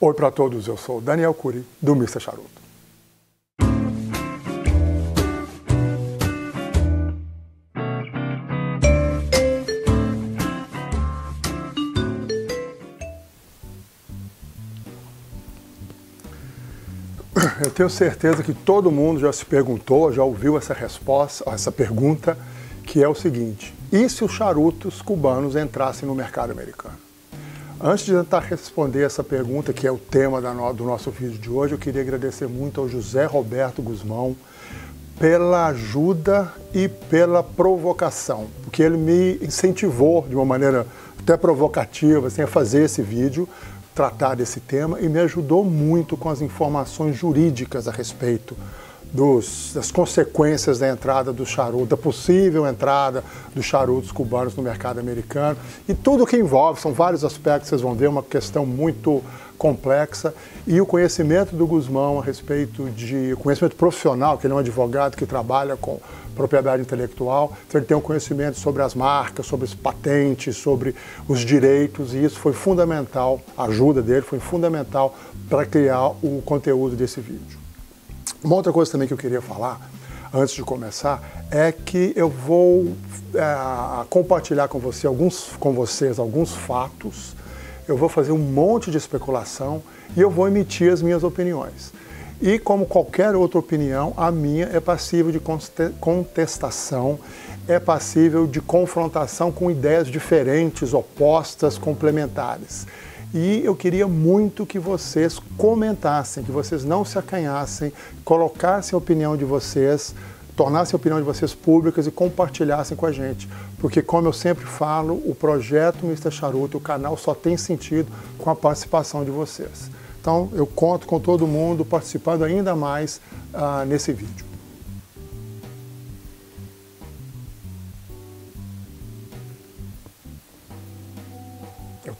Oi para todos, eu sou Daniel Cury, do Mr. Charuto. Eu tenho certeza que todo mundo já se perguntou, já ouviu essa resposta, essa pergunta, que é o seguinte: e se os charutos cubanos entrassem no mercado americano? Antes de tentar responder essa pergunta, que é o tema do nosso vídeo de hoje, eu queria agradecer muito ao José Roberto Guzmão pela ajuda e pela provocação, porque ele me incentivou de uma maneira até provocativa assim, a fazer esse vídeo, tratar desse tema e me ajudou muito com as informações jurídicas a respeito dos, das consequências da entrada do charuto, da possível entrada dos charutos cubanos no mercado americano e tudo o que envolve, são vários aspectos, vocês vão ver, uma questão muito complexa e o conhecimento do Guzmão a respeito de conhecimento profissional, que ele é um advogado que trabalha com propriedade intelectual, então ele tem um conhecimento sobre as marcas, sobre as patentes, sobre os direitos e isso foi fundamental, a ajuda dele foi fundamental para criar o conteúdo desse vídeo. Uma outra coisa também que eu queria falar, antes de começar, é que eu vou é, compartilhar com, você alguns, com vocês alguns fatos, eu vou fazer um monte de especulação e eu vou emitir as minhas opiniões. E como qualquer outra opinião, a minha é passível de contestação, é passível de confrontação com ideias diferentes, opostas, complementares. E eu queria muito que vocês comentassem, que vocês não se acanhassem, colocassem a opinião de vocês, tornassem a opinião de vocês públicas e compartilhassem com a gente. Porque, como eu sempre falo, o projeto Mr. Charuto, o canal só tem sentido com a participação de vocês. Então, eu conto com todo mundo participando ainda mais uh, nesse vídeo.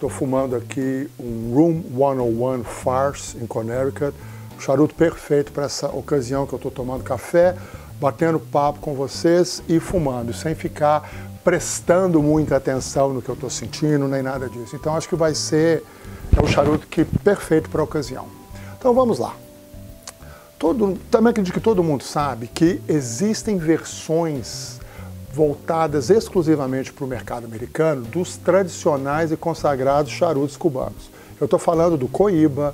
Estou fumando aqui um Room 101 Farce em Connecticut, um charuto perfeito para essa ocasião que eu estou tomando café, batendo papo com vocês e fumando, sem ficar prestando muita atenção no que eu estou sentindo, nem nada disso. Então acho que vai ser é um charuto que perfeito para a ocasião. Então vamos lá. Todo, também acredito que todo mundo sabe que existem versões voltadas exclusivamente para o mercado americano dos tradicionais e consagrados charutos cubanos. Eu estou falando do Coiba,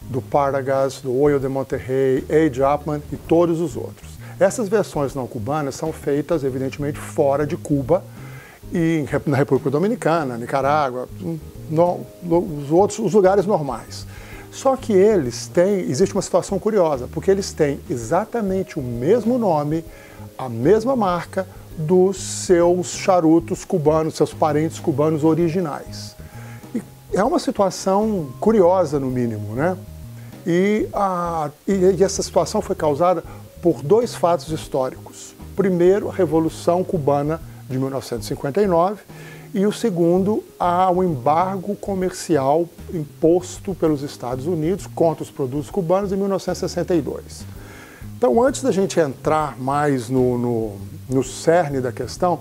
do Partagas, do Oil de Monterrey, A. Japman e todos os outros. Essas versões não cubanas são feitas, evidentemente, fora de Cuba e na República Dominicana, Nicarágua, no, os outros os lugares normais. Só que eles têm, existe uma situação curiosa, porque eles têm exatamente o mesmo nome, a mesma marca, dos seus charutos cubanos, seus parentes cubanos originais. E é uma situação curiosa, no mínimo, né? E, a, e, e essa situação foi causada por dois fatos históricos. Primeiro, a Revolução Cubana de 1959 e o segundo, o embargo comercial imposto pelos Estados Unidos contra os produtos cubanos em 1962. Então, antes da gente entrar mais no, no, no cerne da questão,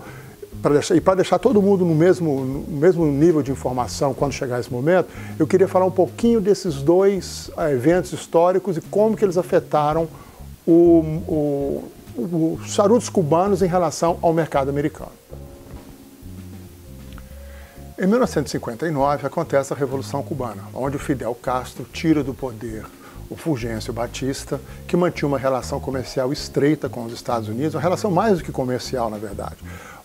deixar, e para deixar todo mundo no mesmo, no mesmo nível de informação quando chegar esse momento, eu queria falar um pouquinho desses dois uh, eventos históricos e como que eles afetaram os charutos cubanos em relação ao mercado americano. Em 1959 acontece a Revolução Cubana, onde o Fidel Castro tira do poder o Fulgêncio Batista, que mantinha uma relação comercial estreita com os Estados Unidos, uma relação mais do que comercial, na verdade.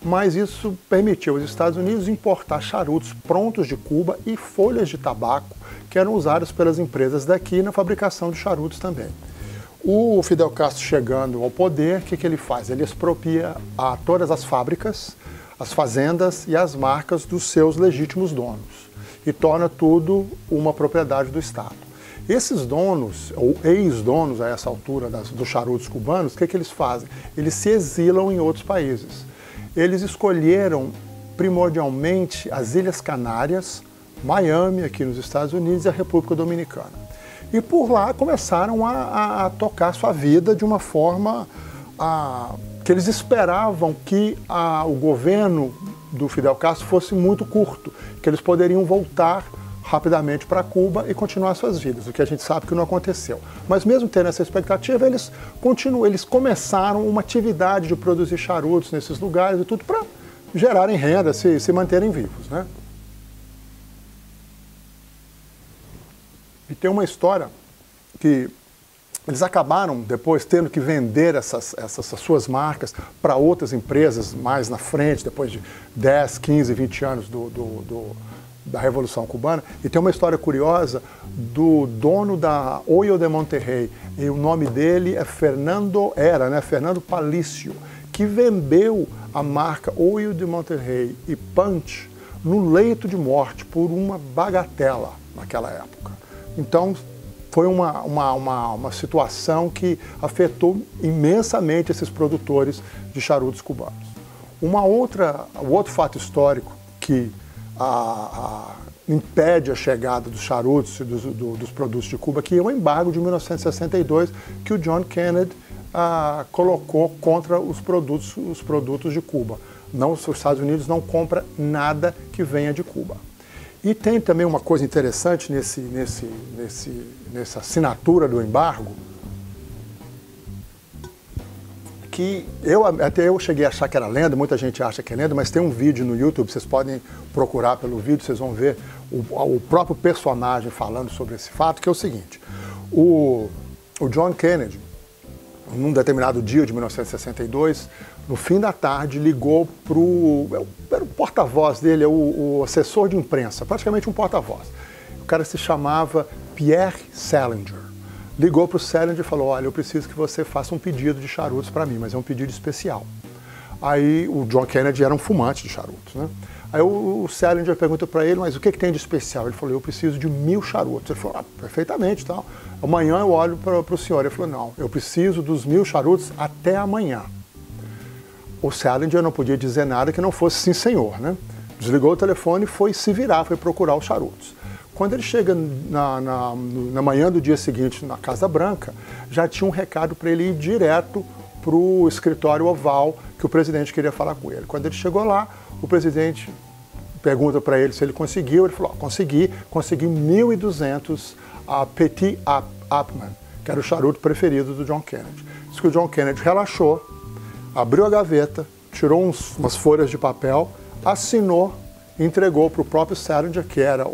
Mas isso permitiu aos Estados Unidos importar charutos prontos de Cuba e folhas de tabaco que eram usadas pelas empresas daqui na fabricação de charutos também. O Fidel Castro chegando ao poder, o que, que ele faz? Ele expropria a todas as fábricas, as fazendas e as marcas dos seus legítimos donos e torna tudo uma propriedade do Estado. Esses donos, ou ex-donos a essa altura das, dos charutos cubanos, o que, que eles fazem? Eles se exilam em outros países. Eles escolheram primordialmente as Ilhas Canárias, Miami, aqui nos Estados Unidos, e a República Dominicana. E por lá começaram a, a, a tocar sua vida de uma forma a, que eles esperavam que o governo do Fidel Castro fosse muito curto, que eles poderiam voltar rapidamente para Cuba e continuar suas vidas, o que a gente sabe que não aconteceu. Mas mesmo tendo essa expectativa, eles continuam, eles começaram uma atividade de produzir charutos nesses lugares e tudo para gerarem renda, se, se manterem vivos. Né? E tem uma história que eles acabaram depois tendo que vender essas, essas, essas suas marcas para outras empresas mais na frente, depois de 10, 15, 20 anos do, do, do, da Revolução Cubana. E tem uma história curiosa do dono da Oil de Monterrey, e o nome dele é Fernando, era, né? Fernando Palício, que vendeu a marca Oil de Monterrey e Punch no leito de morte por uma bagatela naquela época. Então, foi uma, uma, uma, uma, situação que afetou imensamente esses produtores de charutos cubanos. Uma outra, um outro fato histórico que a, a, impede a chegada dos charutos e dos, do, dos produtos de Cuba, que é o embargo de 1962 que o John Kennedy a, colocou contra os produtos, os produtos de Cuba. Não, os Estados Unidos não compram nada que venha de Cuba. E tem também uma coisa interessante nesse, nesse, nesse, nessa assinatura do embargo, que eu até eu cheguei a achar que era lenda, muita gente acha que é lenda, mas tem um vídeo no YouTube, vocês podem procurar pelo vídeo, vocês vão ver o, o próprio personagem falando sobre esse fato, que é o seguinte, o, o John Kennedy, num determinado dia de 1962, no fim da tarde, ligou para o. Era o porta-voz dele, é o, o, assessor de imprensa, praticamente um porta-voz. O cara se chamava Pierre Salinger. Ligou para o Salinger e falou: Olha, eu preciso que você faça um pedido de charutos para mim, mas é um pedido especial. Aí o John Kennedy era um fumante de charutos, né? Aí o, o Salinger pergunta para ele, mas o que, que, tem de especial? Ele falou, eu preciso de mil charutos. Ele falou, ah, perfeitamente, tal. Amanhã eu olho para o senhor. Ele falou, não, eu preciso dos mil charutos até amanhã o Salinger não podia dizer nada que não fosse sim senhor, né? Desligou o telefone e foi se virar, foi procurar os charutos. Quando ele chega na, na, na manhã do dia seguinte na Casa Branca, já tinha um recado para ele ir direto para o escritório oval que o presidente queria falar com ele. Quando ele chegou lá, o presidente pergunta para ele se ele conseguiu. Ele falou: consegui, consegui 1.200 a Petit Apman, que era o charuto preferido do John Kennedy. Diz que o John Kennedy relaxou, abriu a gaveta, tirou uns, umas folhas de papel, assinou entregou para o próprio Salinger, que era o,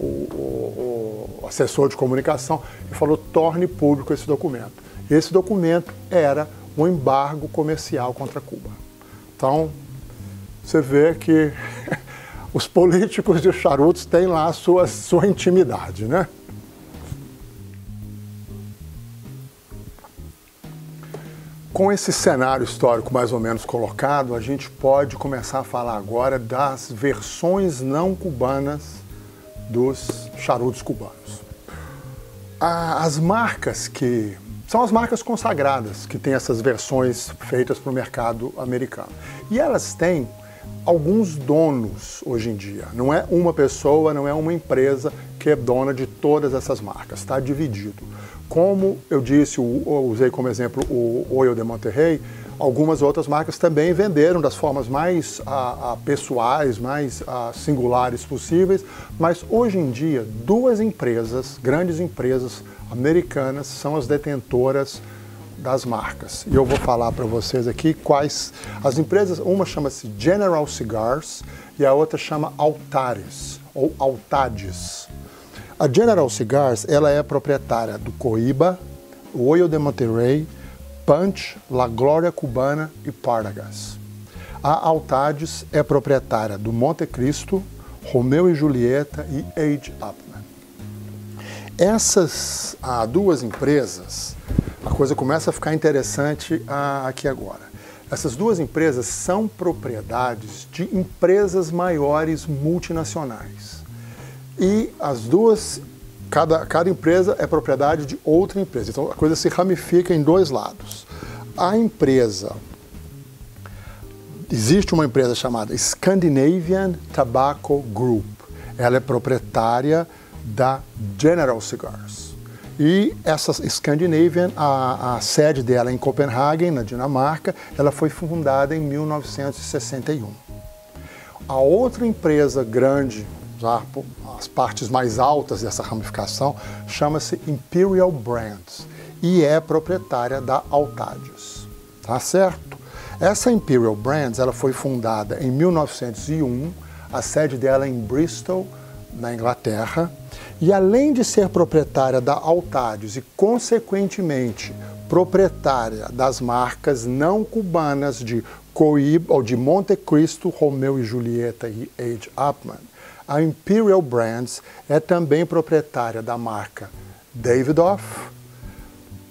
o, assessor de comunicação, e falou: torne público esse documento. Esse documento era um embargo comercial contra Cuba. Então, você vê que os políticos de charutos têm lá a sua, sua intimidade, né? Com esse cenário histórico mais ou menos colocado, a gente pode começar a falar agora das versões não cubanas dos charutos cubanos. As marcas que são as marcas consagradas que têm essas versões feitas para o mercado americano. E elas têm alguns donos hoje em dia. Não é uma pessoa, não é uma empresa que é dona de todas essas marcas, está dividido. Como eu disse, eu usei como exemplo o Oil de Monterrey, algumas outras marcas também venderam das formas mais pessoais, mais singulares possíveis, mas hoje em dia duas empresas, grandes empresas americanas, são as detentoras das marcas. E eu vou falar para vocês aqui quais as empresas, uma chama-se General Cigars e a outra chama Altares ou Altades. A General Cigars ela é proprietária do Coiba, Oil de Monterrey, Punch, La Glória Cubana e Partagas. A Altades é proprietária do Monte Cristo, Romeu e Julieta e Age Upman. Essas ah, duas empresas, a coisa começa a ficar interessante ah, aqui agora. Essas duas empresas são propriedades de empresas maiores multinacionais e as duas, cada, cada empresa é propriedade de outra empresa. Então a coisa se ramifica em dois lados. A empresa, existe uma empresa chamada Scandinavian Tobacco Group. Ela é proprietária da General Cigars. E essa Scandinavian, a, a, sede dela é em Copenhagen, na Dinamarca, ela foi fundada em 1961. A outra empresa grande as partes mais altas dessa ramificação, chama-se Imperial Brands e é proprietária da Altadius. Tá certo? Essa Imperial Brands ela foi fundada em 1901, a sede dela é em Bristol, na Inglaterra, e além de ser proprietária da Altadius e, consequentemente, proprietária das marcas não cubanas de Coiba, ou de Monte Cristo, Romeu e Julieta e Age Upman, a Imperial Brands é também proprietária da marca Davidoff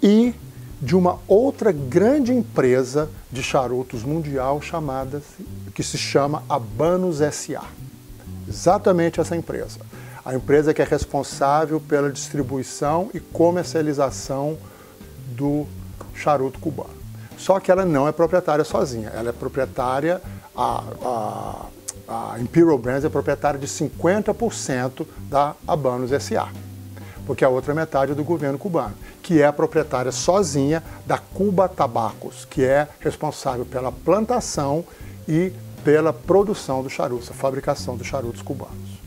e de uma outra grande empresa de charutos mundial chamada que se chama Abanos SA. Exatamente essa empresa. A empresa que é responsável pela distribuição e comercialização do charuto cubano. Só que ela não é proprietária sozinha, ela é proprietária, a, a, a Imperial Brands é proprietária de 50% da Habanos SA, porque a outra metade é do governo cubano, que é a proprietária sozinha da Cuba Tabacos, que é responsável pela plantação e pela produção do charuto, a fabricação dos charutos cubanos.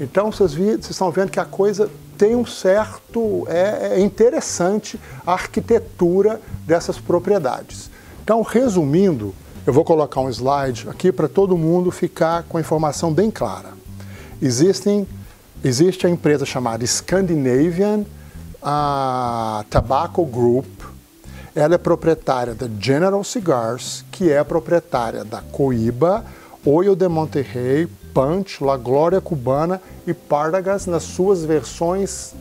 Então vocês, vi, vocês estão vendo que a coisa tem um certo. É, é interessante a arquitetura dessas propriedades. Então, resumindo, eu vou colocar um slide aqui para todo mundo ficar com a informação bem clara. Existem, existe a empresa chamada Scandinavian Tobacco Group. Ela é proprietária da General Cigars, que é proprietária da Coiba, Oil de Monterrey, Punch, La Glória Cubana e Pardagas nas suas versões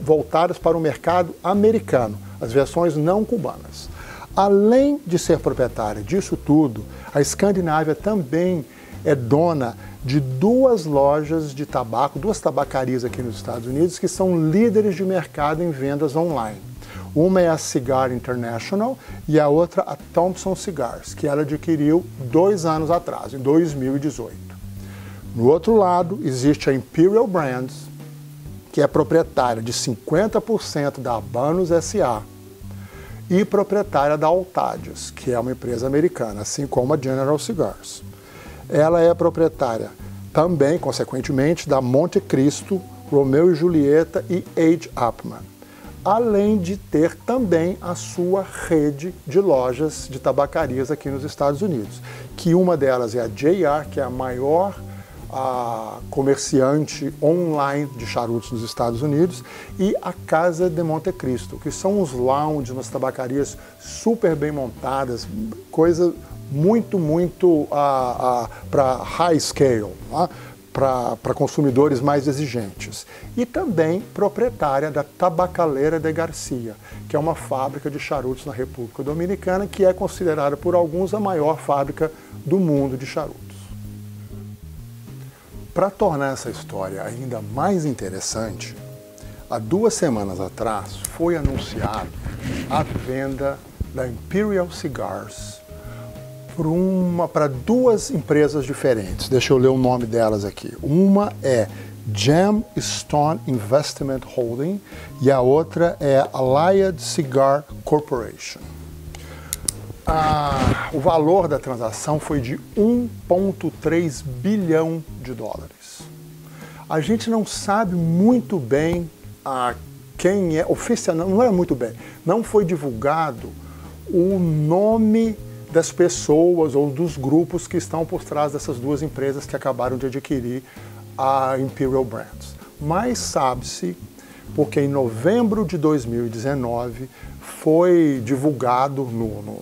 voltadas para o mercado americano, as versões não cubanas. Além de ser proprietária disso tudo, a Escandinávia também é dona de duas lojas de tabaco, duas tabacarias aqui nos Estados Unidos, que são líderes de mercado em vendas online. Uma é a Cigar International e a outra a Thompson Cigars, que ela adquiriu dois anos atrás, em 2018. No outro lado, existe a Imperial Brands, que é proprietária de 50% da Habanos SA e proprietária da Altadius, que é uma empresa americana, assim como a General Cigars. Ela é proprietária também, consequentemente, da Monte Cristo, Romeu e Julieta e Age Upman, além de ter também a sua rede de lojas de tabacarias aqui nos Estados Unidos, que uma delas é a JR, que é a maior a comerciante online de charutos dos Estados Unidos e a Casa de Monte Cristo, que são os lounges, umas tabacarias super bem montadas, coisa muito, muito uh, uh, para high scale, uh, para consumidores mais exigentes. E também proprietária da Tabacaleira de Garcia, que é uma fábrica de charutos na República Dominicana, que é considerada por alguns a maior fábrica do mundo de charutos. Para tornar essa história ainda mais interessante, há duas semanas atrás foi anunciado a venda da Imperial Cigars para duas empresas diferentes. Deixa eu ler o nome delas aqui. Uma é Gem Stone Investment Holding e a outra é Allied Cigar Corporation ah, o valor da transação foi de 1,3 bilhão de dólares. A gente não sabe muito bem ah, quem é, oficial, não é muito bem, não foi divulgado o nome das pessoas ou dos grupos que estão por trás dessas duas empresas que acabaram de adquirir a Imperial Brands. Mas sabe-se, porque em novembro de 2019 foi divulgado no, no,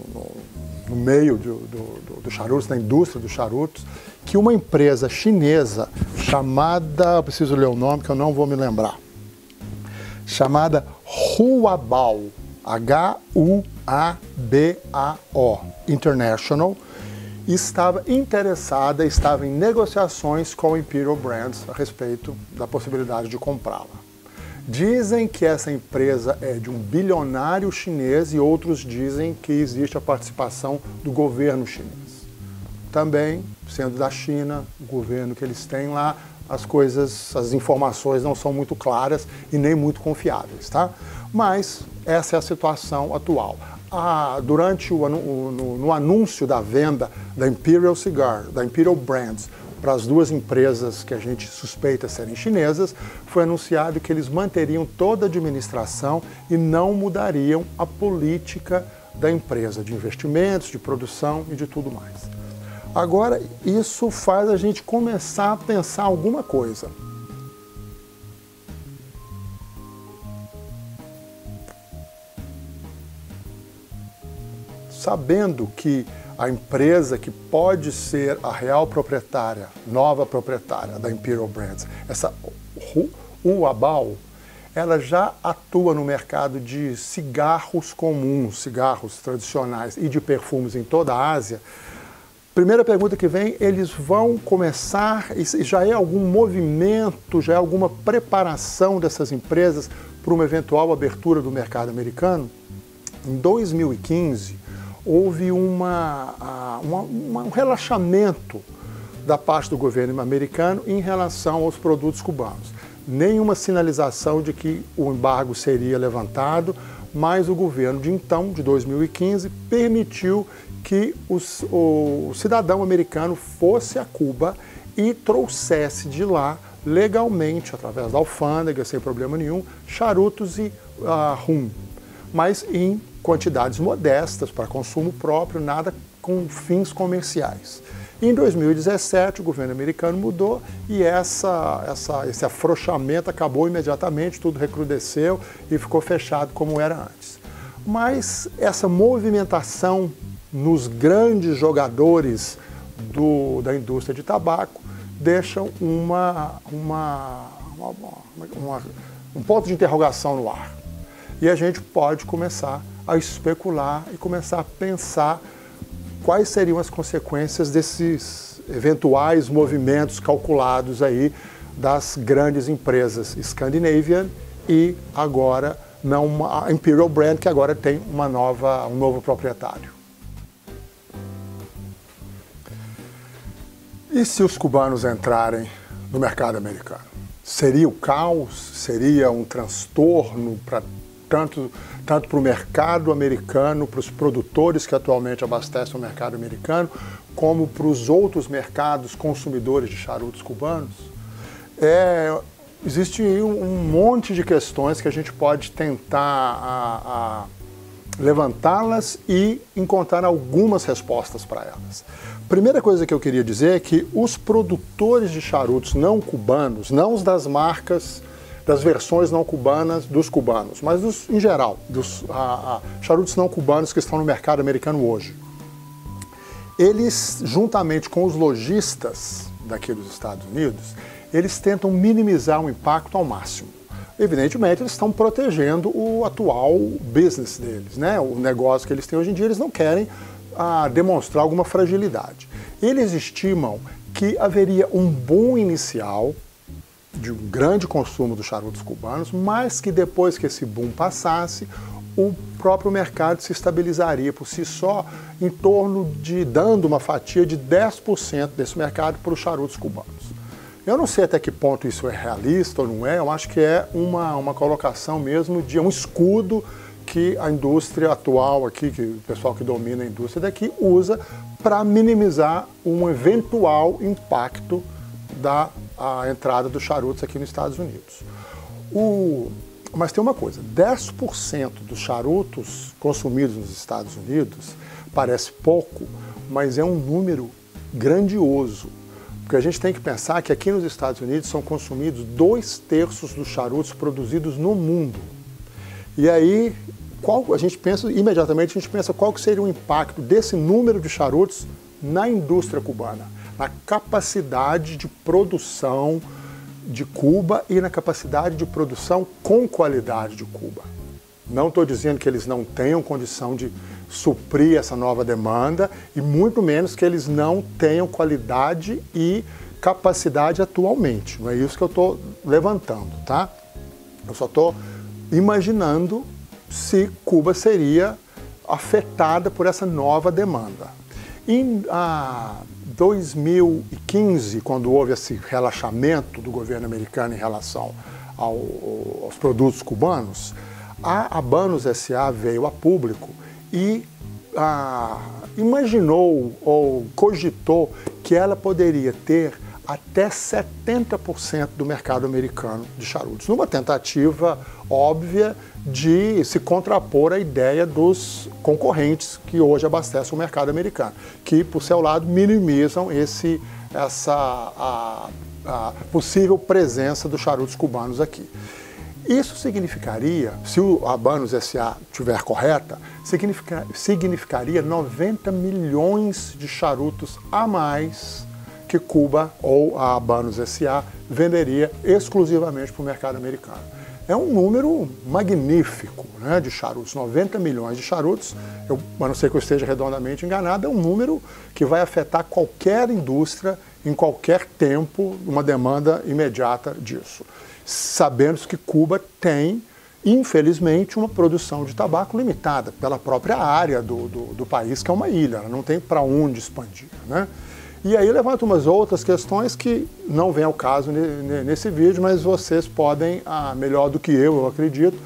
no meio do, do, do, charutos, na indústria dos charutos, que uma empresa chinesa chamada, preciso ler o nome que eu não vou me lembrar, chamada Huabao, H-U-A-B-A-O, International, estava interessada, estava em negociações com a Imperial Brands a respeito da possibilidade de comprá-la. Dizem que essa empresa é de um bilionário chinês e outros dizem que existe a participação do governo chinês. Também, sendo da China, o governo que eles têm lá, as coisas, as informações não são muito claras e nem muito confiáveis, tá? Mas essa é a situação atual. Ah, durante o, no, no anúncio da venda da Imperial Cigar, da Imperial Brands, para as duas empresas que a gente suspeita serem chinesas, foi anunciado que eles manteriam toda a administração e não mudariam a política da empresa de investimentos, de produção e de tudo mais. Agora, isso faz a gente começar a pensar alguma coisa. Sabendo que a empresa que pode ser a real proprietária, nova proprietária da Imperial Brands, essa Uabal, ela já atua no mercado de cigarros comuns, cigarros tradicionais e de perfumes em toda a Ásia. Primeira pergunta que vem, eles vão começar, já é algum movimento, já é alguma preparação dessas empresas para uma eventual abertura do mercado americano? Em 2015, houve uma, uma, uma, um relaxamento da parte do governo americano em relação aos produtos cubanos. Nenhuma sinalização de que o embargo seria levantado, mas o governo de então, de 2015, permitiu que os, o cidadão americano fosse a Cuba e trouxesse de lá legalmente, através da alfândega, sem problema nenhum, charutos e uh, rum, mas em quantidades modestas para consumo próprio, nada com fins comerciais. Em 2017, o governo americano mudou e essa, essa, esse afrouxamento acabou imediatamente, tudo recrudesceu e ficou fechado como era antes. Mas essa movimentação nos grandes jogadores do, da indústria de tabaco deixam uma, uma, uma, um ponto de interrogação no ar. E a gente pode começar a especular e começar a pensar quais seriam as consequências desses eventuais movimentos calculados aí das grandes empresas Scandinavian e agora não a Imperial Brand que agora tem uma nova um novo proprietário. E se os cubanos entrarem no mercado americano? Seria o caos? Seria um transtorno para tanto, tanto para o mercado americano, para os produtores que atualmente abastecem o mercado americano, como para os outros mercados consumidores de charutos cubanos. É, existe um, monte de questões que a gente pode tentar levantá-las e encontrar algumas respostas para elas. Primeira coisa que eu queria dizer é que os produtores de charutos não cubanos, não os das marcas das versões não cubanas dos cubanos, mas dos, em geral, dos a, a, charutos não cubanos que estão no mercado americano hoje. Eles, juntamente com os lojistas daqui dos Estados Unidos, eles tentam minimizar o impacto ao máximo. Evidentemente, eles estão protegendo o atual business deles, né? o negócio que eles têm hoje em dia, eles não querem ah, demonstrar alguma fragilidade. Eles estimam que haveria um boom inicial de um grande consumo dos charutos cubanos, mas que depois que esse boom passasse, o próprio mercado se estabilizaria por si só em torno de dando uma fatia de 10% desse mercado para os charutos cubanos. Eu não sei até que ponto isso é realista ou não é, eu acho que é uma, uma colocação mesmo de um escudo que a indústria atual aqui, que o pessoal que domina a indústria daqui usa para minimizar um eventual impacto da a entrada dos charutos aqui nos Estados Unidos. O, mas tem uma coisa: 10% dos charutos consumidos nos Estados Unidos parece pouco, mas é um número grandioso. Porque a gente tem que pensar que aqui nos Estados Unidos são consumidos dois terços dos charutos produzidos no mundo. E aí, qual a gente pensa, imediatamente a gente pensa qual que seria o impacto desse número de charutos na indústria cubana na capacidade de produção de Cuba e na capacidade de produção com qualidade de Cuba. Não estou dizendo que eles não tenham condição de suprir essa nova demanda e muito menos que eles não tenham qualidade e capacidade atualmente. Não é isso que eu estou levantando, tá? Eu só estou imaginando se Cuba seria afetada por essa nova demanda. Em ah, 2015, quando houve esse relaxamento do governo americano em relação ao, aos produtos cubanos, a Abanos SA veio a público e ah, imaginou ou cogitou que ela poderia ter até 70% do mercado americano de charutos, numa tentativa óbvia de se contrapor à ideia dos concorrentes que hoje abastecem o mercado americano, que, por seu lado, minimizam esse, essa a, a possível presença dos charutos cubanos aqui. Isso significaria, se o Habanos SA estiver correta, significa, significaria 90 milhões de charutos a mais que Cuba ou a Habanos SA venderia exclusivamente para o mercado americano. É um número magnífico né, de charutos, 90 milhões de charutos, eu, a não ser que eu esteja redondamente enganado, é um número que vai afetar qualquer indústria em qualquer tempo, uma demanda imediata disso. Sabendo que Cuba tem, infelizmente, uma produção de tabaco limitada pela própria área do, do, do país, que é uma ilha, ela não tem para onde expandir. Né? E aí levanta umas outras questões que não vem ao caso nesse vídeo, mas vocês podem, ah, melhor do que eu, eu acredito,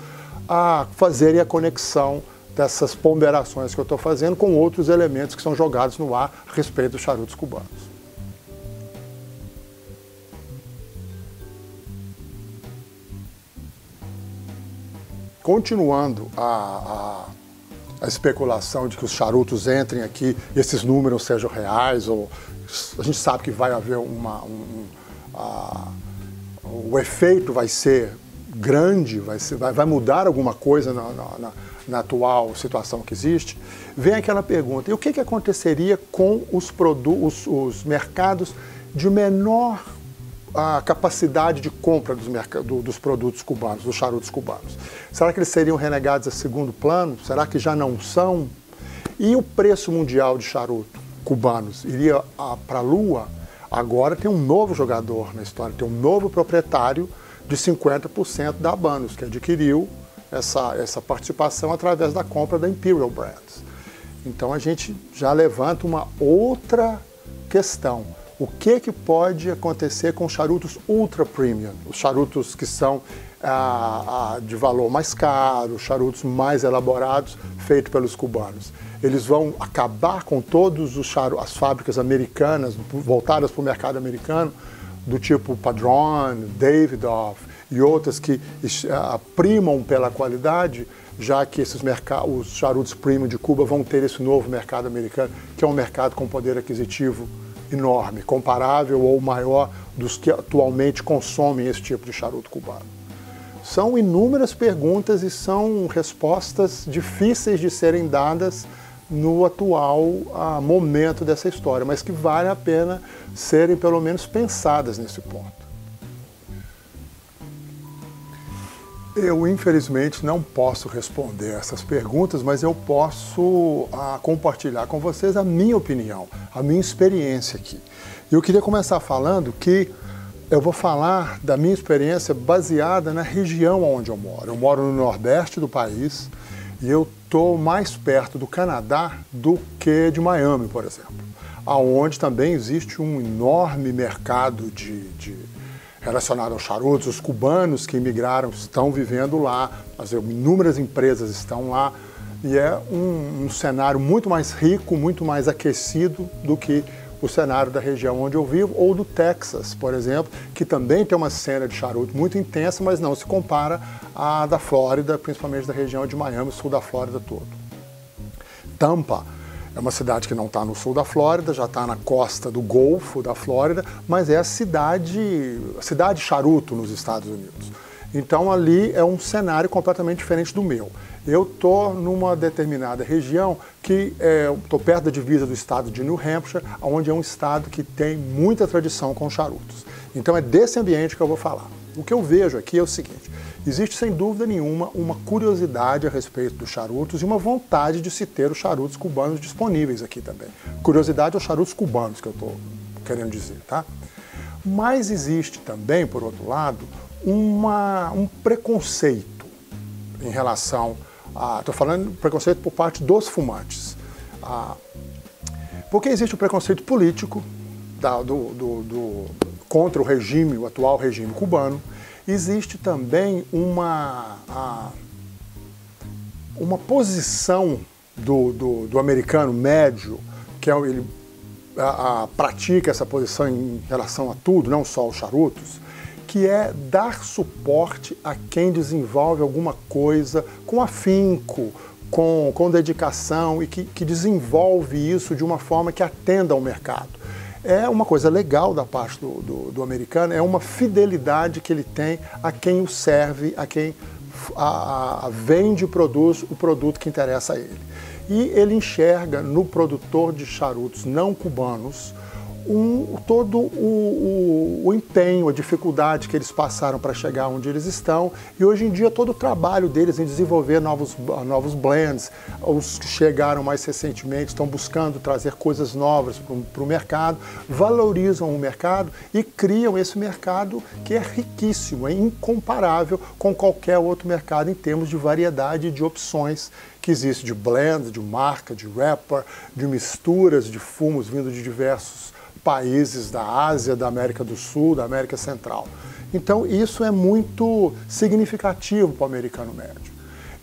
a fazerem a conexão dessas ponderações que eu estou fazendo com outros elementos que são jogados no ar a respeito dos charutos cubanos. Continuando a, a, a especulação de que os charutos entrem aqui e esses números sejam reais ou a gente sabe que vai haver uma. Um, a, o efeito vai ser grande, vai, ser, vai, vai mudar alguma coisa na, na, na, atual situação que existe, vem aquela pergunta: e o que, que aconteceria com os, os, os mercados de menor a capacidade de compra dos, do, dos produtos cubanos, dos charutos cubanos? Será que eles seriam renegados a segundo plano? Será que já não são? E o preço mundial de charuto? cubanos iria para a Lua, agora tem um novo jogador na história, tem um novo proprietário de 50% da Habanos, que adquiriu essa, essa participação através da compra da Imperial Brands. Então a gente já levanta uma outra questão. O que, que pode acontecer com charutos ultra premium, os charutos que são ah, ah, de valor mais caro, charutos mais elaborados, feitos pelos cubanos? eles vão acabar com todas as fábricas americanas voltadas para o mercado americano, do tipo Padron, Davidoff e outras que uh, primam pela qualidade, já que esses os charutos premium de Cuba vão ter esse novo mercado americano, que é um mercado com poder aquisitivo enorme, comparável ou maior dos que atualmente consomem esse tipo de charuto cubano. São inúmeras perguntas e são respostas difíceis de serem dadas no atual ah, momento dessa história, mas que vale a pena serem pelo menos pensadas nesse ponto. Eu, infelizmente, não posso responder essas perguntas, mas eu posso ah, compartilhar com vocês a minha opinião, a minha experiência aqui. Eu queria começar falando que eu vou falar da minha experiência baseada na região onde eu moro. Eu moro no nordeste do país, e eu estou mais perto do Canadá do que de Miami, por exemplo, aonde também existe um enorme mercado de, de relacionado aos charutos. Os cubanos que imigraram estão vivendo lá, as inúmeras empresas estão lá e é um, um cenário muito mais rico, muito mais aquecido do que o cenário da região onde eu vivo, ou do Texas, por exemplo, que também tem uma cena de charuto muito intensa, mas não se compara à da Flórida, principalmente da região de Miami, sul da Flórida todo. Tampa é uma cidade que não está no sul da Flórida, já está na costa do Golfo da Flórida, mas é a cidade, a cidade charuto nos Estados Unidos. Então ali é um cenário completamente diferente do meu. Eu estou numa determinada região que estou é, perto da divisa do estado de New Hampshire, onde é um estado que tem muita tradição com charutos. Então é desse ambiente que eu vou falar. O que eu vejo aqui é o seguinte: existe sem dúvida nenhuma uma curiosidade a respeito dos charutos e uma vontade de se ter os charutos cubanos disponíveis aqui também. Curiosidade aos charutos cubanos que eu estou querendo dizer, tá? Mas existe também, por outro lado, uma, um preconceito em relação a. Estou falando preconceito por parte dos fumantes. A, porque existe o preconceito político da, do, do, do, contra o regime, o atual regime cubano. Existe também uma, a, uma posição do, do, do, americano médio, que é, ele a, a, pratica essa posição em relação a tudo, não só aos charutos, que é dar suporte a quem desenvolve alguma coisa com afinco, com, com dedicação e que, que desenvolve isso de uma forma que atenda ao mercado. É uma coisa legal da parte do, do, do americano, é uma fidelidade que ele tem a quem o serve, a quem a, a, vende e produz o produto que interessa a ele. E ele enxerga no produtor de charutos não cubanos um, todo o, o, o, empenho, a dificuldade que eles passaram para chegar onde eles estão. E hoje em dia todo o trabalho deles em desenvolver novos, novos blends, os que chegaram mais recentemente estão buscando trazer coisas novas para o mercado, valorizam o mercado e criam esse mercado que é riquíssimo, é incomparável com qualquer outro mercado em termos de variedade de opções que existe de blend, de marca, de wrapper, de misturas de fumos vindo de diversos países da Ásia, da América do Sul, da América Central. Então, isso é muito significativo para o americano médio.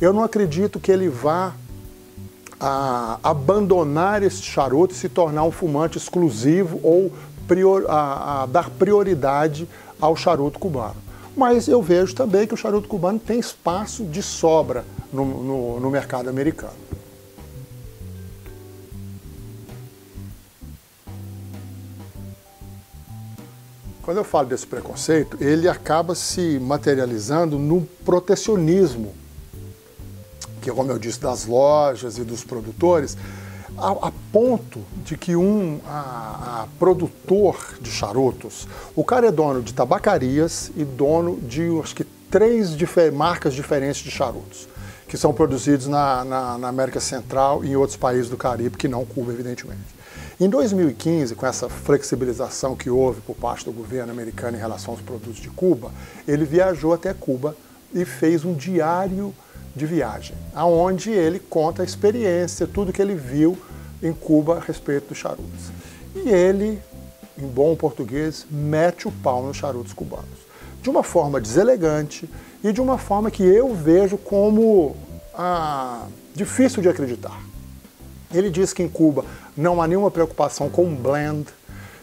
Eu não acredito que ele vá a, abandonar esse charuto e se tornar um fumante exclusivo ou prior, a, a dar prioridade ao charuto cubano. Mas eu vejo também que o charuto cubano tem espaço de sobra no, no, no mercado americano. Quando eu falo desse preconceito, ele acaba se materializando no protecionismo, que como eu disse, das lojas e dos produtores, a, a ponto de que um a, a produtor de charutos, o cara é dono de tabacarias e dono de, acho que, três difer marcas diferentes de charutos, que são produzidos na, na, na América Central e em outros países do Caribe, que não Cuba, evidentemente. Em 2015, com essa flexibilização que houve por parte do governo americano em relação aos produtos de Cuba, ele viajou até Cuba e fez um diário de viagem, aonde ele conta a experiência, tudo que ele viu em Cuba a respeito dos charutos. E ele, em bom português, mete o pau nos charutos cubanos. De uma forma deselegante e de uma forma que eu vejo como ah, difícil de acreditar. Ele diz que em Cuba não há nenhuma preocupação com blend,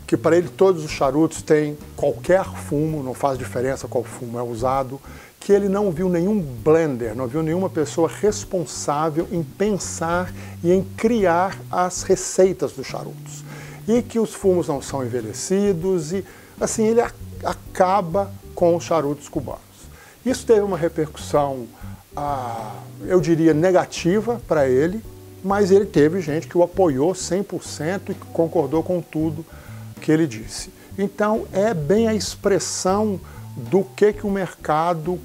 que para ele todos os charutos têm qualquer fumo, não faz diferença qual fumo é usado, que ele não viu nenhum blender, não viu nenhuma pessoa responsável em pensar e em criar as receitas dos charutos. E que os fumos não são envelhecidos e assim ele acaba com os charutos cubanos. Isso teve uma repercussão, ah, eu diria, negativa para ele, mas ele teve gente que o apoiou 100% e concordou com tudo que ele disse. Então é bem a expressão do que que o mercado,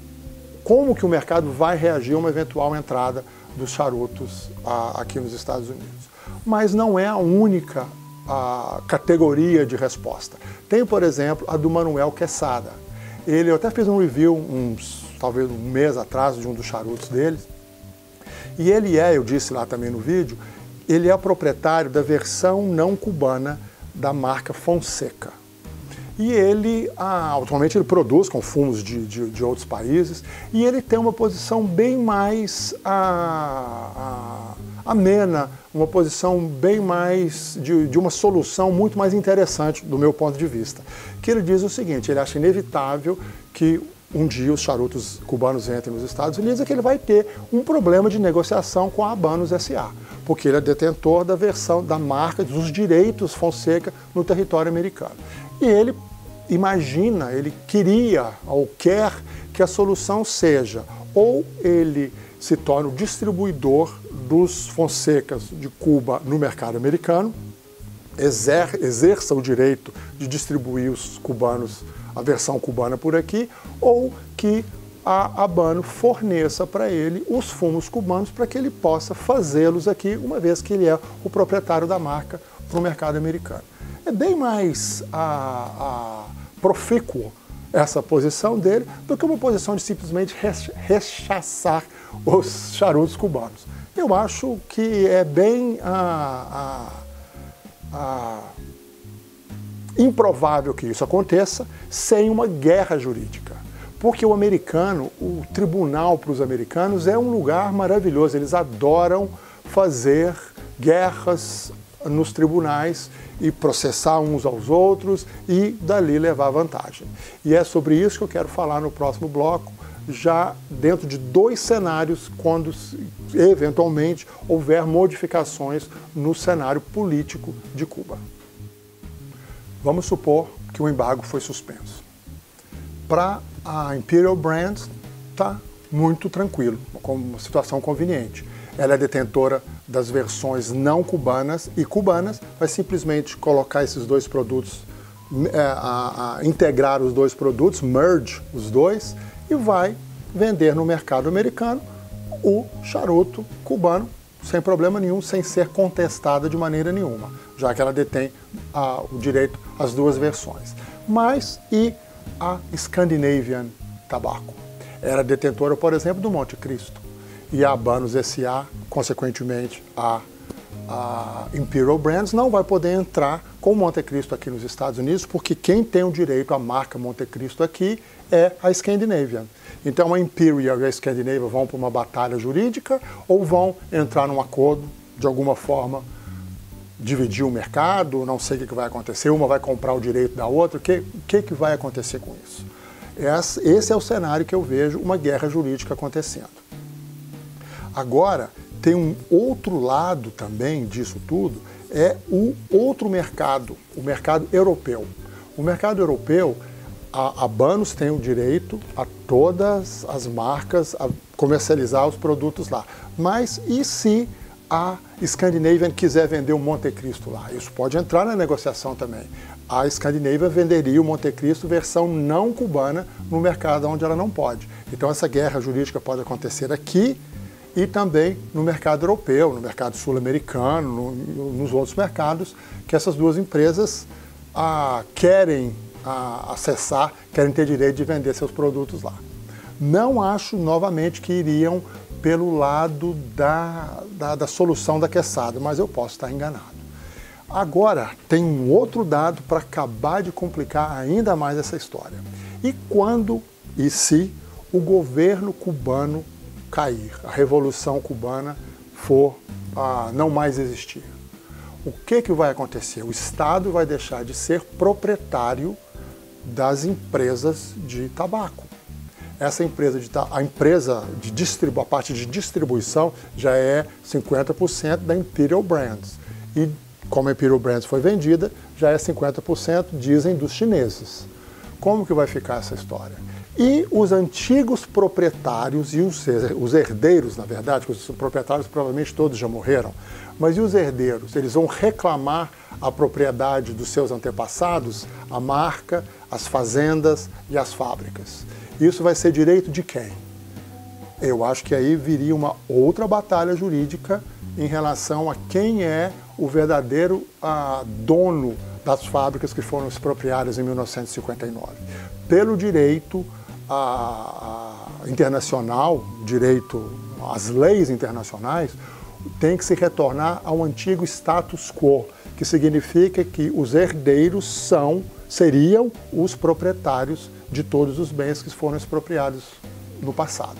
como que o mercado vai reagir a uma eventual entrada dos charutos a, aqui nos Estados Unidos. Mas não é a única a, categoria de resposta. Tem, por exemplo, a do Manuel Quesada. Ele, eu até fiz um review uns, talvez um mês atrás de um dos charutos dele, e ele é, eu disse lá também no vídeo, ele é o proprietário da versão não cubana da marca Fonseca. E ele, ah, atualmente ele produz com fumos de, de, de, outros países, e ele tem uma posição bem mais ah, ah, amena, uma posição bem mais de, de uma solução muito mais interessante do meu ponto de vista. Que ele diz o seguinte, ele acha inevitável que um dia os charutos cubanos entrem nos Estados Unidos, é que ele vai ter um problema de negociação com a Habanos SA, porque ele é detentor da versão da marca dos direitos Fonseca no território americano. E ele imagina, ele queria ou quer que a solução seja ou ele se torne o distribuidor dos Fonsecas de Cuba no mercado americano, exer, exerça o direito de distribuir os cubanos a versão cubana por aqui, ou que a Habano forneça para ele os fumos cubanos para que ele possa fazê-los aqui, uma vez que ele é o proprietário da marca para o mercado americano. É bem mais a, a profícuo essa posição dele do que uma posição de simplesmente rechaçar os charutos cubanos. Eu acho que é bem a, a, a improvável que isso aconteça sem uma guerra jurídica. Porque o americano, o tribunal para os americanos é um lugar maravilhoso, eles adoram fazer guerras nos tribunais e processar uns aos outros e dali levar vantagem. E é sobre isso que eu quero falar no próximo bloco, já dentro de dois cenários, quando eventualmente houver modificações no cenário político de Cuba. Vamos supor que o embargo foi suspenso. Para a Imperial Brands, está muito tranquilo, com uma situação conveniente. Ela é detentora das versões não cubanas e cubanas, vai simplesmente colocar esses dois produtos, é, a, a, integrar os dois produtos, merge os dois, e vai vender no mercado americano o charuto cubano sem problema nenhum, sem ser contestada de maneira nenhuma, já que ela detém a, o direito às duas versões. Mas e a Scandinavian Tobacco? Era detentora, por exemplo, do Monte Cristo. E a Abanos SA, consequentemente, a, a Imperial Brands não vai poder entrar com o Monte Cristo aqui nos Estados Unidos, porque quem tem o direito à marca Monte Cristo aqui é a Scandinavian. Então a Imperial e a Scandinavian vão para uma batalha jurídica ou vão entrar num acordo de alguma forma dividir o mercado, não sei o que vai acontecer, uma vai comprar o direito da outra, o que, que vai acontecer com isso? Esse é o cenário que eu vejo uma guerra jurídica acontecendo. Agora, tem um outro lado também disso tudo, é o outro mercado, o mercado europeu. O mercado europeu, a, a Banos tem o direito a todas as marcas a comercializar os produtos lá. Mas e se a Scandinavian quiser vender o Monte Cristo lá? Isso pode entrar na negociação também a Escandinávia venderia o Monte Cristo versão não cubana no mercado onde ela não pode. Então essa guerra jurídica pode acontecer aqui e também no mercado europeu, no mercado sul-americano, no, nos outros mercados que essas duas empresas ah, querem ah, acessar, querem ter direito de vender seus produtos lá. Não acho novamente que iriam pelo lado da, da, da solução da quesada, mas eu posso estar enganado. Agora, tem um outro dado para acabar de complicar ainda mais essa história. E quando e se o governo cubano cair, a revolução cubana for ah, não mais existir? O que, que vai acontecer? O Estado vai deixar de ser proprietário das empresas de tabaco. Essa empresa de a empresa de distribu a parte de distribuição já é 50% da Imperial Brands e como a Imperial Brands foi vendida, já é 50%, dizem, dos chineses. Como que vai ficar essa história? E os antigos proprietários e os, os herdeiros, na verdade, os proprietários provavelmente todos já morreram, mas e os herdeiros? Eles vão reclamar a propriedade dos seus antepassados, a marca, as fazendas e as fábricas. Isso vai ser direito de quem? Eu acho que aí viria uma outra batalha jurídica em relação a quem é o verdadeiro dono das fábricas que foram expropriadas em 1959. Pelo direito ah, internacional, direito, as leis internacionais, tem que se retornar ao antigo status quo, que significa que os herdeiros são, seriam os proprietários de todos os bens que foram expropriados no passado.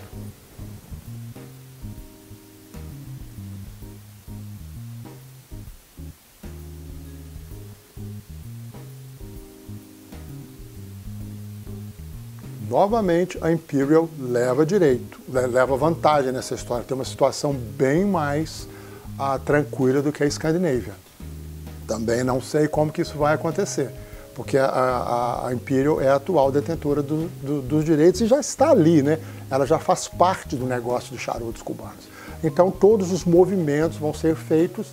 Novamente a Imperial leva direito, leva vantagem nessa história. Tem uma situação bem mais ah, tranquila do que a Scandinavia. Também não sei como que isso vai acontecer, porque a, a, a Imperial é a atual detentora do, do, dos direitos e já está ali, né? Ela já faz parte do negócio dos charutos cubanos. Então todos os movimentos vão ser feitos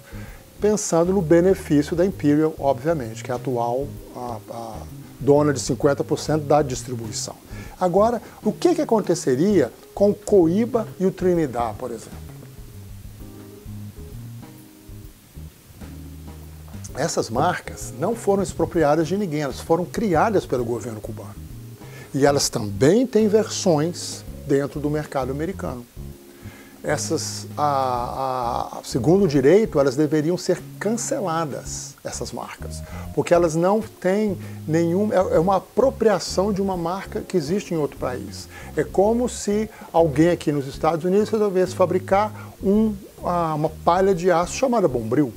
pensando no benefício da Imperial, obviamente, que é a atual a dona de 50% da distribuição. Agora, o que, que aconteceria com o Coíba e o Trinidad, por exemplo? Essas marcas não foram expropriadas de ninguém, elas foram criadas pelo governo cubano. E elas também têm versões dentro do mercado americano essas, a, a, segundo o direito, elas deveriam ser canceladas, essas marcas, porque elas não têm nenhum. É, é uma apropriação de uma marca que existe em outro país. É como se alguém aqui nos Estados Unidos resolvesse fabricar um, uma palha de aço chamada Bombril.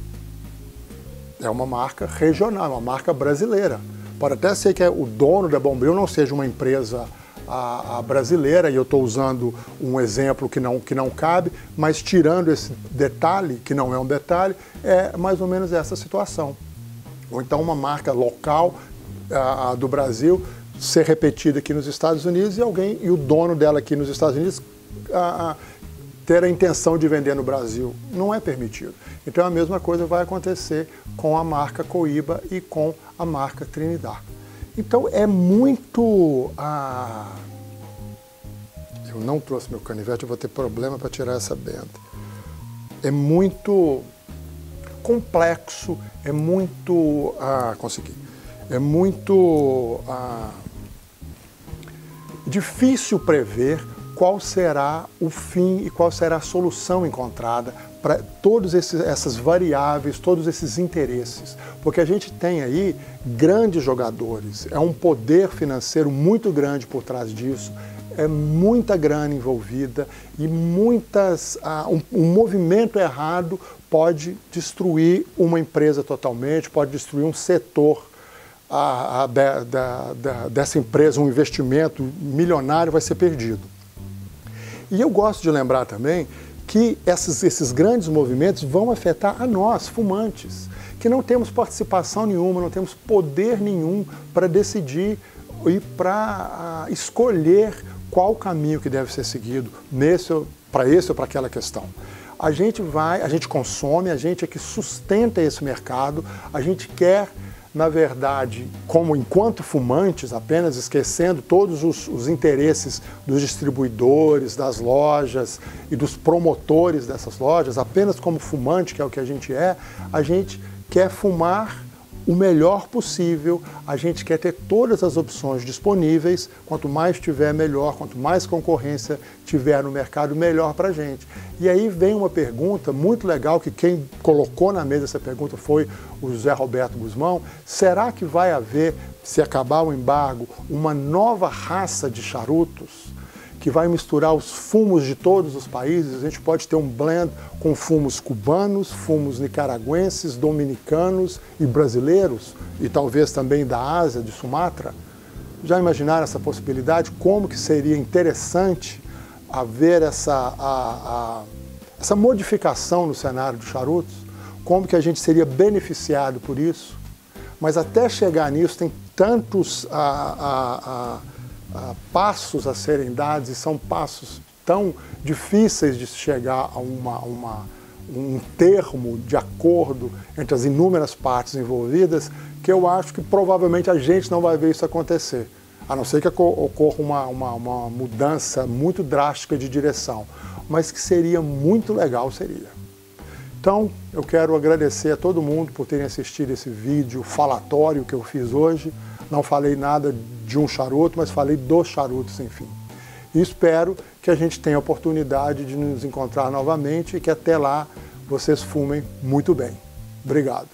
é uma marca regional, uma marca brasileira. Pode até ser que o dono da Bombril não seja uma empresa a, a brasileira, e eu estou usando um exemplo que não, que não cabe, mas tirando esse detalhe, que não é um detalhe, é mais ou menos essa situação. Ou então uma marca local a, do Brasil ser repetida aqui nos Estados Unidos e alguém e o dono dela aqui nos Estados Unidos a, ter a intenção de vender no Brasil. Não é permitido. Então a mesma coisa vai acontecer com a marca Coíba e com a marca Trinidad. Então é muito. Ah, eu não trouxe meu canivete, eu vou ter problema para tirar essa benta. É muito complexo, é muito. Ah, consegui. É muito ah, difícil prever qual será o fim e qual será a solução encontrada para todas essas variáveis, todos esses interesses. Porque a gente tem aí grandes jogadores, é um poder financeiro muito grande por trás disso, é muita grana envolvida e muitas uh, um, um, movimento errado pode destruir uma empresa totalmente, pode destruir um setor uh, uh, da, da, da, dessa empresa, um investimento milionário vai ser perdido. E eu gosto de lembrar também que esses, esses grandes movimentos vão afetar a nós, fumantes, que não temos participação nenhuma, não temos poder nenhum para decidir e para uh, escolher qual o caminho que deve ser seguido nesse para esse ou para aquela questão. A gente vai, a gente consome, a gente é que sustenta esse mercado, a gente quer na verdade, como enquanto fumantes, apenas esquecendo todos os, os, interesses dos distribuidores, das lojas e dos promotores dessas lojas, apenas como fumante, que é o que a gente é, a gente quer fumar o melhor possível, a gente quer ter todas as opções disponíveis, quanto mais tiver, melhor, quanto mais concorrência tiver no mercado, melhor para a gente. E aí vem uma pergunta muito legal, que quem colocou na mesa essa pergunta foi o José Roberto Guzmão, será que vai haver, se acabar o embargo, uma nova raça de charutos? Que vai misturar os fumos de todos os países. A gente pode ter um blend com fumos cubanos, fumos nicaragüenses, dominicanos e brasileiros, e talvez também da Ásia, de Sumatra. Já imaginaram essa possibilidade? Como que seria interessante haver essa, a, a, essa modificação no cenário dos charutos? Como que a gente seria beneficiado por isso? Mas até chegar nisso tem tantos... A, a, passos a serem dados e são passos tão difíceis de chegar a uma, uma, um termo de acordo entre as inúmeras partes envolvidas que eu acho que provavelmente a gente não vai ver isso acontecer. A não ser que ocorra uma, uma, uma mudança muito drástica de direção. Mas que seria muito legal, seria. Então, eu quero agradecer a todo mundo por terem assistido esse vídeo falatório que eu fiz hoje. Não falei nada de um charuto, mas falei dos charutos, enfim. E espero que a gente tenha a oportunidade de nos encontrar novamente e que até lá vocês fumem muito bem. Obrigado.